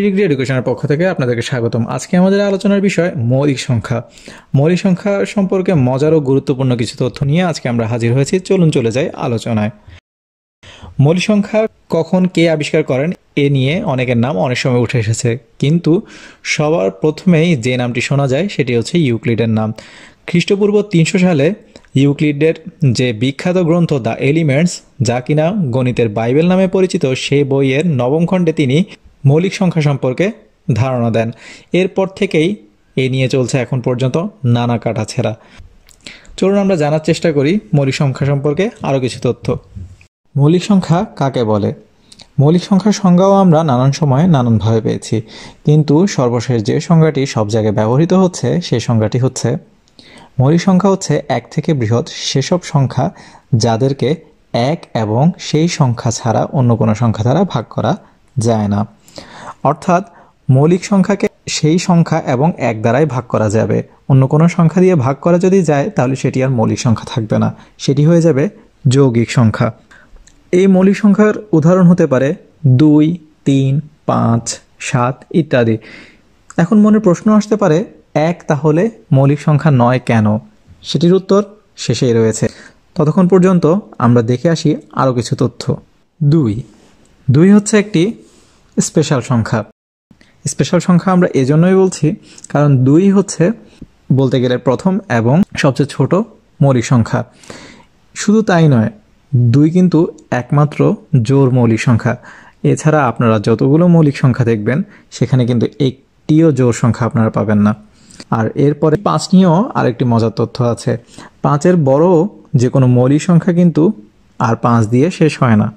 Degree এডুকেশনের পক্ষ থেকে আপনাদেরকে স্বাগতম। আজকে আমাদের আলোচনার বিষয় মৌলিক সংখ্যা। মৌলিক সংখ্যা সম্পর্কে মজার ও গুরুত্বপূর্ণ কিছু তথ্য নিয়ে আজকে আমরা হাজির হয়েছি। চলুন চলে যাই আলোচনায়। মৌলিক সংখ্যা কখন কে আবিষ্কার করেন এ নিয়ে অনেকের নাম অনেক সময় উঠে এসেছে। কিন্তু সবার প্রথমেই যে নামটি শোনা যায় সেটি হচ্ছে ইউক্লিডের নাম। খ্রিস্টপূর্ব তিনশো সালে ইউক্লিডের যে বিখ্যাত গ্রন্থ দ্য এলিমেন্টস, যা কিনা গণিতের বাইবেল নামে পরিচিত সেই বইয়ের নবম খণ্ডে তিনি মৌলিক সংখ্যা সম্পর্কে ধারণা দেন। এরপর থেকেই এ নিয়ে চলছে এখন পর্যন্ত নানা কাটাছেড়া। চলুন আমরা জানার চেষ্টা করি মৌলিক সংখ্যা সম্পর্কে আরও কিছু তথ্য। মৌলিক সংখ্যা কাকে বলে? মৌলিক সংখ্যার সংজ্ঞাও আমরা নানান সময়ে নানানভাবে পেয়েছি। কিন্তু সর্বশেষ যে সংজ্ঞাটি সব জায়গায় ব্যবহৃত হচ্ছে সেই সংজ্ঞাটি হচ্ছে, মৌলিক সংখ্যা হচ্ছে এক থেকে বৃহৎ সেসব সংখ্যা যাদেরকে এক এবং সেই সংখ্যা ছাড়া অন্য কোনো সংখ্যা দ্বারা ভাগ করা যায় না। অর্থাৎ মৌলিক সংখ্যাকে সেই সংখ্যা এবং এক দ্বারাই ভাগ করা যাবে। অন্য কোনো সংখ্যা দিয়ে ভাগ করা যদি যায়, তাহলে সেটি আর মৌলিক সংখ্যা থাকবে না। সেটি হয়ে যাবে যৌগিক সংখ্যা। এই মৌলিক সংখ্যার উদাহরণ হতে পারে দুই, তিন, পাঁচ, সাত ইত্যাদি। এখন মনে প্রশ্ন আসতে পারে, এক তাহলে মৌলিক সংখ্যা নয় কেন? সেটির উত্তর শেষেই রয়েছে। ততক্ষণ পর্যন্ত আমরা দেখে আসি আরও কিছু তথ্য। দুই। দুই হচ্ছে একটি স্পেশাল সংখ্যা। স্পেশাল সংখ্যা আমরা এজন্যই বলছি, কারণ দুই হচ্ছে বলতে গেলে প্রথম এবং সবচেয়ে ছোট মৌলিক সংখ্যা। শুধু তাই নয়, দুই কিন্তু একমাত্র জোর মৌলিক সংখ্যা। এছাড়া আপনারা যতগুলো মৌলিক সংখ্যা দেখবেন, সেখানে কিন্তু একটিও জোর সংখ্যা আপনারা পাবেন না। আর এরপরে পাঁচ নিয়েও আরেকটি মজার তথ্য আছে। পাঁচের বড় যে কোনো মৌলিক সংখ্যা কিন্তু আর পাঁচ দিয়ে শেষ হয় না।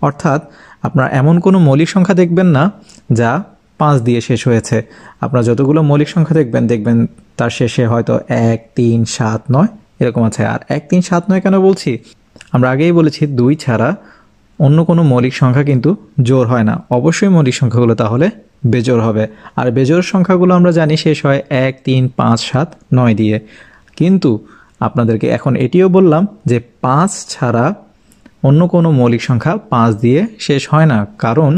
অর্থাৎ আপনার এমন কোনো মৌলিক সংখ্যা দেখবেন না যা পাঁচ দিয়ে শেষ হয়েছে। আপনারা যতগুলো মৌলিক সংখ্যা দেখবেন দেখবেন তার শেষে হয়তো এক, তিন, সাত, নয় এরকম আছে। আর এক, তিন, সাত, নয় কেন বলছি? আমরা আগেই বলেছি দুই ছাড়া অন্য কোনো মৌলিক সংখ্যা কিন্তু জোর হয় না। অবশ্যই মৌলিক সংখ্যাগুলো তাহলে বেজোর হবে। আর বেজোর সংখ্যাগুলো আমরা জানি শেষ হয় এক, তিন, পাঁচ, সাত, নয় দিয়ে। কিন্তু আপনাদেরকে এখন এটিও বললাম যে পাঁচ ছাড়া অন্য কোনো মৌলিক সংখ্যা পাঁচ দিয়ে শেষ হয় না, কারণ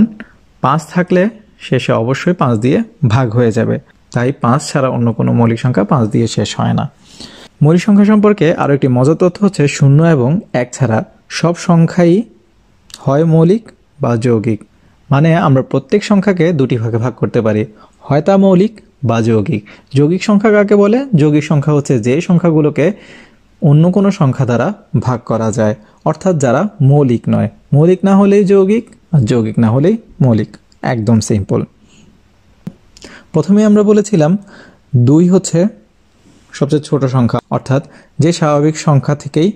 পাঁচ থাকলে শেষে অবশ্যই পাঁচ দিয়ে ভাগ হয়ে যাবে। তাই পাঁচ ছাড়া অন্য কোনো মৌলিক সংখ্যা পাঁচ দিয়ে শেষ হয় না। মৌলিক সংখ্যা সম্পর্কে আরও একটি মজার তথ্য হচ্ছে শূন্য এবং এক ছাড়া সব সংখ্যাই হয় মৌলিক বা যৌগিক। মানে আমরা প্রত্যেক সংখ্যাকে দুটি ভাগে ভাগ করতে পারি, হয় তা মৌলিক বা যৌগিক। যৌগিক সংখ্যা কাকে বলে? যৌগিক সংখ্যা হচ্ছে যে সংখ্যাগুলোকে অন্য কোনো সংখ্যা দ্বারা ভাগ করা যায়। অর্থাৎ যারা মৌলিক নয়। মৌলিক না হলেই যৌগিক, আর যৌগিক না হলেই মৌলিক। একদম সিম্পল। প্রথমে আমরা বলেছিলাম দুই হচ্ছে সবচেয়ে ছোট সংখ্যা। অর্থাৎ যে স্বাভাবিক সংখ্যা থেকেই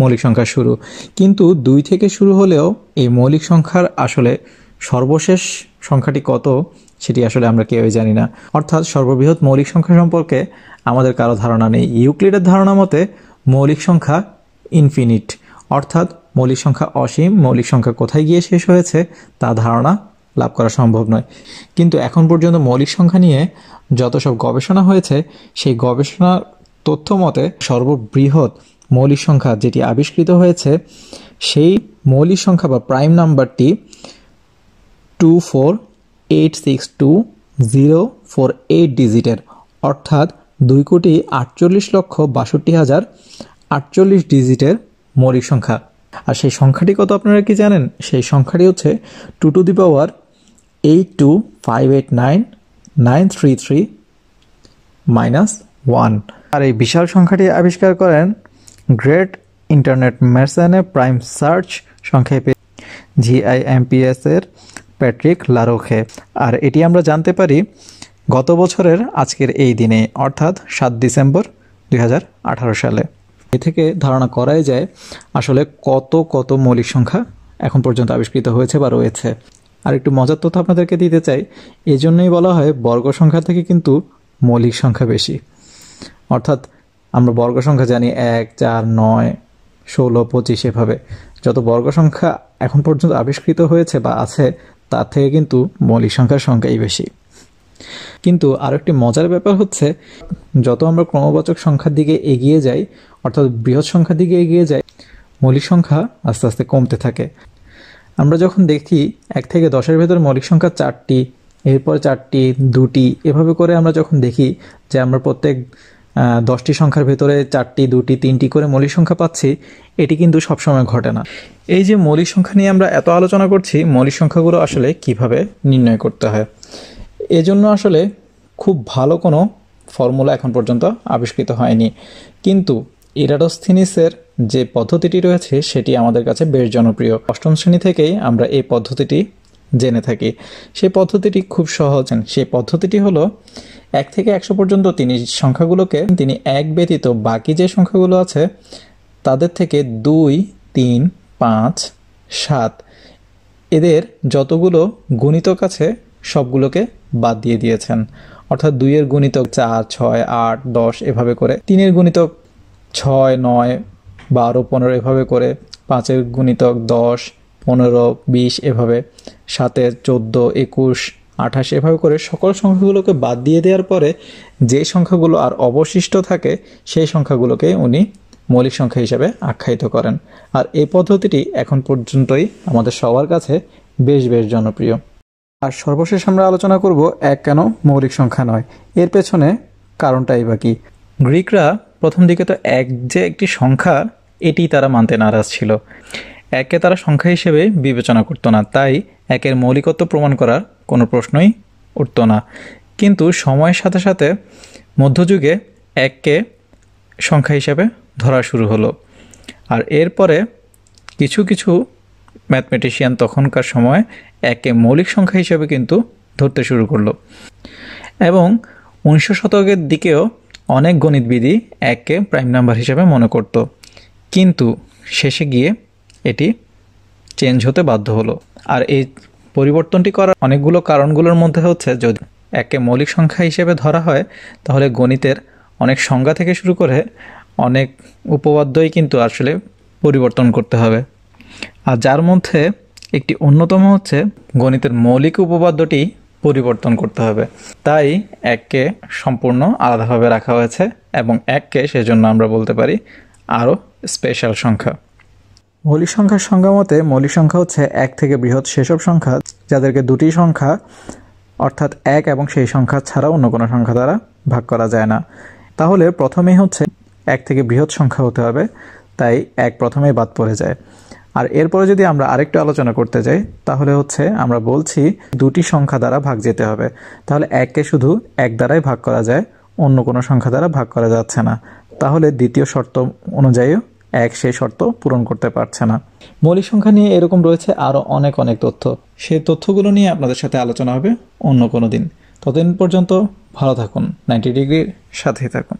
মৌলিক সংখ্যা শুরু। কিন্তু দুই থেকে শুরু হলেও এই মৌলিক সংখ্যার আসলে সর্বশেষ সংখ্যাটি কত, সেটি আসলে আমরা কেউই জানি না। অর্থাৎ সর্ববৃহৎ মৌলিক সংখ্যা সম্পর্কে আমাদের কারও ধারণা নেই। ইউক্লিডের ধারণা মতে মৌলিক সংখ্যা ইনফিনিট অর্থাৎ মৌলিক সংখ্যা অসীম, মৌলিক সংখ্যা কোথায় গিয়ে শেষ হয়েছে তা ধারণা লাভ করা সম্ভব নয়। কিন্তু এখন পর্যন্ত মৌলিক সংখ্যা নিয়ে যত সব গবেষণা হয়েছে, সেই গবেষণার তথ্য মতে সর্ববৃহৎ মৌলিক সংখ্যা যেটি আবিষ্কৃত হয়েছে, সেই মৌলিক সংখ্যা বা প্রাইম নাম্বারটি two four eight six two zero four eight ডিজিটের অর্থাৎ দুই কোটি আটচল্লিশ লক্ষ বাষট্টি হাজার আটচল্লিশ ডিজিটের মৌলিক সংখ্যা। আর সেই সংখ্যাটি কত আপনারা কি জানেন? সেই সংখ্যাটি হচ্ছে two to the power eight two five eight nine nine three three minus one. আর এই বিশাল সংখ্যাটি আবিষ্কার করেন great internet Mersenne prime search সংক্ষেপে জিআইএমপিএস এর প্যাট্রিক লারোখে। আর এটি আমরা জানতে পারি গত বছরের আজকের এই দিনে, অর্থাৎ সাত ডিসেম্বর দুই হাজার আঠারো সালে। এ থেকে ধারণা করাই যায় আসলে কত কত মৌলিক সংখ্যা এখন পর্যন্ত আবিষ্কৃত হয়েছে বা রয়েছে। আর একটু মজার তথ্য আপনাদেরকে দিতে চাই এই জন্যই বলা হয় বর্গ সংখ্যা থেকে কিন্তু মৌলিক সংখ্যা বেশি। অর্থাৎ আমরা বর্গ সংখ্যা জানি এক, চার, নয়, ষোলো, পঁচিশ এভাবে। যত বর্গ সংখ্যা এখন পর্যন্ত আবিষ্কৃত হয়েছে বা আছে, তার থেকে কিন্তু মৌলিক সংখ্যার সংখ্যাই বেশি। কিন্তু আরেকটি মজার ব্যাপার হচ্ছে, যত আমরা ক্রমবাচক সংখ্যার দিকে এগিয়ে যাই, অর্থাৎ বৃহৎ সংখ্যার দিকে এগিয়ে যাই, মৌলিক সংখ্যা আস্তে আস্তে কমতে থাকে। আমরা যখন দেখি এক থেকে দশের ভেতর মৌলিক সংখ্যা চারটি, এরপর চারটি, দুটি, এভাবে করে আমরা যখন দেখি যে আমরা প্রত্যেক দশটি সংখ্যার ভেতরে চারটি, দুটি, তিনটি করে মৌলিক সংখ্যা পাচ্ছি, এটি কিন্তু সবসময় ঘটে না। এই যে মৌলিক সংখ্যা নিয়ে আমরা এত আলোচনা করছি, মৌলিক সংখ্যাগুলো আসলে কীভাবে নির্ণয় করতে হয়? এজন্য আসলে খুব ভালো কোনো ফর্মুলা এখন পর্যন্ত আবিষ্কৃত হয়নি। কিন্তু ইরাডোস্থিনিসের যে পদ্ধতিটি রয়েছে, সেটি আমাদের কাছে বেশ জনপ্রিয়। অষ্টম শ্রেণি থেকেই আমরা এই পদ্ধতিটি জেনে থাকি। সেই পদ্ধতিটি খুব সহজ। সেই পদ্ধতিটি হলো, এক থেকে একশো পর্যন্ত তিনি সংখ্যাগুলোকে, তিনি এক ব্যতীত বাকি যে সংখ্যাগুলো আছে, তাদের থেকে দুই, তিন, পাঁচ, সাত, এদের যতগুলো গুণিতক আছে, সবগুলোকে বাদ দিয়ে দিয়েছেন। অর্থাৎ দুইয়ের গুণিতক চার, ছয়, আট, দশ এভাবে করে, তিনের গুণিতক ছয়, নয়, বারো, পনেরো এভাবে করে, পাঁচের গুণিতক দশ, পনেরো, বিশ এভাবে সাতের চোদ্দ, একুশ, আঠাশ এভাবে করে সকল সংখ্যাগুলোকে বাদ দিয়ে দেওয়ার পরে যে সংখ্যাগুলো আর অবশিষ্ট থাকে, সেই সংখ্যাগুলোকে উনি মৌলিক সংখ্যা হিসাবে আখ্যায়িত করেন। আর এই পদ্ধতিটি এখন পর্যন্তই আমাদের সবার কাছে বেশ বেশ জনপ্রিয়। আর সর্বশেষ আমরা আলোচনা করব এক কেন মৌলিক সংখ্যা নয়। এর পেছনে কারণটাই বা কি? গ্রিকরা প্রথম দিকে তো এক যে একটি সংখ্যা, এটি তারা মানতে নারাজ ছিল। একে তারা সংখ্যা হিসেবে বিবেচনা করতো না, তাই একের মৌলিকত্ব প্রমাণ করার কোনো প্রশ্নই উঠতো না। কিন্তু সময়ের সাথে সাথে মধ্যযুগে এককে সংখ্যা হিসেবে ধরা শুরু হলো। আর এরপরে কিছু কিছু ম্যাথমেটিশিয়ান তখনকার সময় একে মৌলিক সংখ্যা হিসেবে কিন্তু ধরতে শুরু করল। এবং উনিশশো শতকের দিকেও অনেক গণিতবিদই এককে প্রাইম নাম্বার হিসেবে মনে করত। কিন্তু শেষে গিয়ে এটি চেঞ্জ হতে বাধ্য হলো। আর এই পরিবর্তনটি করার অনেকগুলো কারণগুলোর মধ্যে হচ্ছে যদি একে মৌলিক সংখ্যা হিসেবে ধরা হয়, তাহলে গণিতের অনেক সংজ্ঞা থেকে শুরু করে অনেক উপপাদ্যই কিন্তু আসলে পরিবর্তন করতে হবে। আর যার মধ্যে একটি অন্যতম হচ্ছে গণিতের মৌলিক উপপাদ্যটি পরিবর্তন করতে হবে। তাই এককে সম্পূর্ণ আলাদাভাবে রাখা হয়েছে এবং এককে সেজন্য আমরা বলতে পারি আরও স্পেশাল সংখ্যা। মৌলিক সংখ্যার সংজ্ঞা মতে মৌলিক সংখ্যা হচ্ছে এক থেকে বৃহৎ সেসব সংখ্যা যাদেরকে দুটি সংখ্যা অর্থাৎ এক এবং সেই সংখ্যা ছাড়া অন্য কোনো সংখ্যা দ্বারা ভাগ করা যায় না। তাহলে প্রথমেই হচ্ছে এক থেকে বৃহৎ সংখ্যা হতে হবে, তাই এক প্রথমেই বাদ পড়ে যায়। আর এরপরে যদি আমরা আরেকটু আলোচনা করতে যাই, তাহলে হচ্ছে আমরা বলছি দুটি সংখ্যা দ্বারা ভাগ যেতে হবে। তাহলে এককে শুধু এক দ্বারাই ভাগ করা যায়, অন্য কোনো সংখ্যা দ্বারা ভাগ করা যাচ্ছে না। তাহলে দ্বিতীয় শর্ত অনুযায়ীও এক সেই শর্ত পূরণ করতে পারছে না। মৌলিক সংখ্যা নিয়ে এরকম রয়েছে আরও অনেক অনেক তথ্য। সেই তথ্যগুলো নিয়ে আপনাদের সাথে আলোচনা হবে অন্য কোনো দিন। ততদিন পর্যন্ত ভালো থাকুন। নাইনটি ডিগ্রির সাথেই থাকুন।